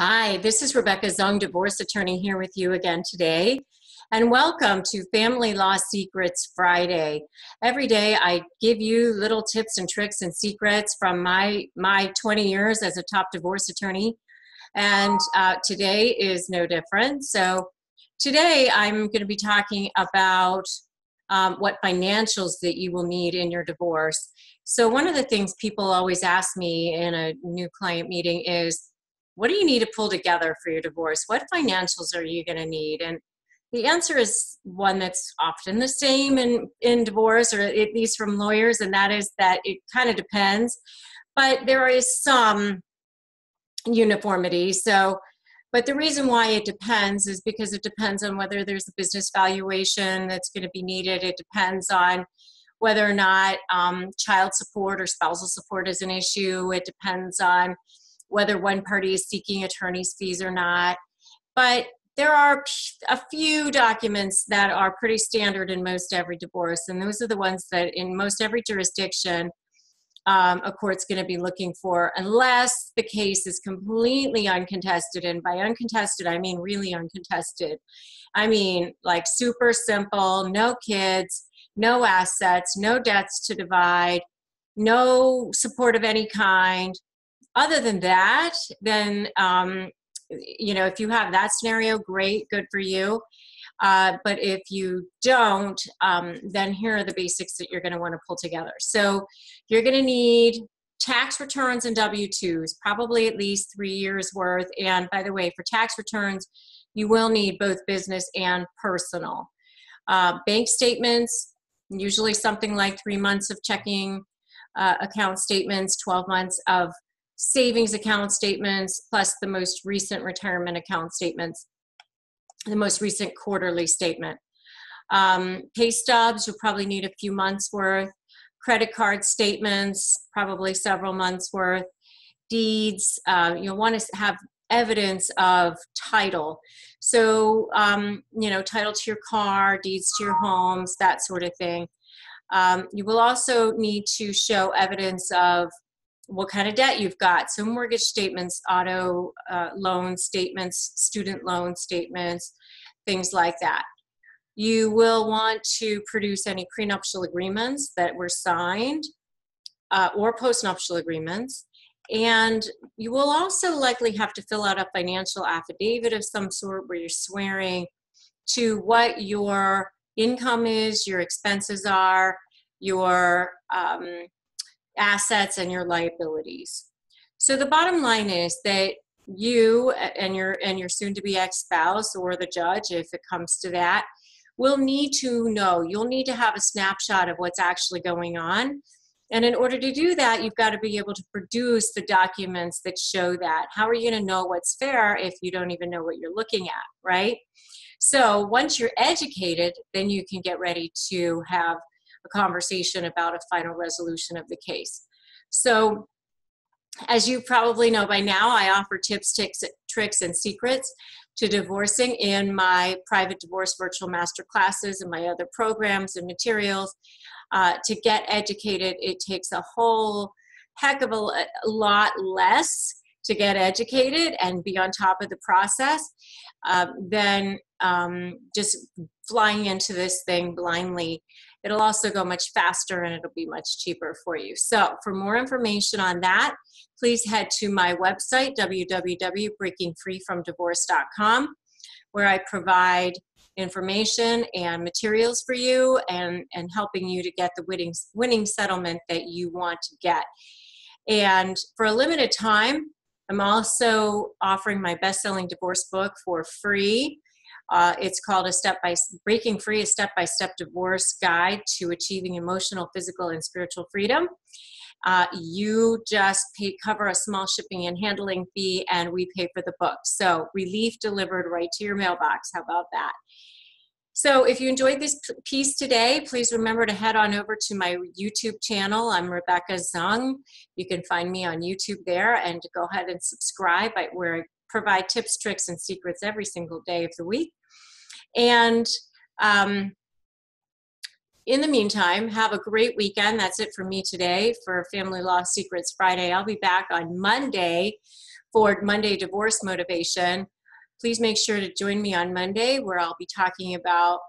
Hi, this is Rebecca Zung, divorce attorney, here with you again today. And welcome to Family Law Secrets Friday. Every day I give you little tips and tricks and secrets from my, my 20 years as a top divorce attorney. And uh, today is no different. So today I'm going to be talking about um, what financials that you will need in your divorce. So one of the things people always ask me in a new client meeting is, what do you need to pull together for your divorce? What financials are you going to need? And the answer is one that's often the same in, in divorce, or at least from lawyers, and that is that it kind of depends. But there is some uniformity. So, but the reason why it depends is because it depends on whether there's a business valuation that's going to be needed. It depends on whether or not um, child support or spousal support is an issue. It depends on whether one party is seeking attorney's fees or not. But there are a few documents that are pretty standard in most every divorce, and those are the ones that in most every jurisdiction um, a court's going to be looking for, unless the case is completely uncontested. And by uncontested, I mean really uncontested. I mean like super simple, no kids, no assets, no debts to divide, no support of any kind. Other than that, then um, you know, if you have that scenario, great, good for you. Uh, but if you don't, um, then here are the basics that you're going to want to pull together. So you're going to need tax returns and W 2s, probably at least three years worth. And by the way, for tax returns, you will need both business and personal. Uh, bank statements, usually something like three months of checking uh, account statements, 12 months of savings account statements, plus the most recent retirement account statements, the most recent quarterly statement. Um, pay stubs, you'll probably need a few months worth. Credit card statements, probably several months worth. Deeds, uh, you'll want to have evidence of title. So, um, you know, title to your car, deeds to your homes, that sort of thing. Um, you will also need to show evidence of what kind of debt you've got. So, mortgage statements, auto uh, loan statements, student loan statements, things like that. You will want to produce any prenuptial agreements that were signed uh, or postnuptial agreements. And you will also likely have to fill out a financial affidavit of some sort where you're swearing to what your income is, your expenses are, your um, assets and your liabilities. So the bottom line is that you and your and your soon to be ex-spouse or the judge if it comes to that will need to know. You'll need to have a snapshot of what's actually going on. And in order to do that you've got to be able to produce the documents that show that. How are you going to know what's fair if you don't even know what you're looking at right? So once you're educated then you can get ready to have a conversation about a final resolution of the case. So, as you probably know by now, I offer tips, tics, tricks, and secrets to divorcing in my private divorce virtual master classes and my other programs and materials. Uh, to get educated, it takes a whole heck of a, lot less to get educated and be on top of the process uh, than um, just flying into this thing blindly It'll also go much faster and it'll be much cheaper for you. So, for more information on that, please head to my website, www.breakingfreefromdivorce.com, where I provide information and materials for you and, and helping you to get the winning, winning settlement that you want to get. And for a limited time, I'm also offering my best selling divorce book for free. Uh, it's called a step by breaking free a step by step divorce guide to achieving emotional, physical, and spiritual freedom. Uh, you just pay cover a small shipping and handling fee, and we pay for the book. So relief delivered right to your mailbox. How about that? So if you enjoyed this piece today, please remember to head on over to my YouTube channel. I'm Rebecca Zung. You can find me on YouTube there and go ahead and subscribe where I provide tips, tricks, and secrets every single day of the week. And um, in the meantime, have a great weekend. That's it for me today for Family Law Secrets Friday. I'll be back on Monday for Monday Divorce Motivation. Please make sure to join me on Monday where I'll be talking about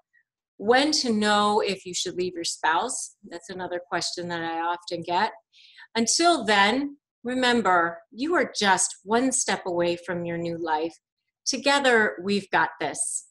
when to know if you should leave your spouse. That's another question that I often get. Until then, remember, you are just one step away from your new life. Together, we've got this.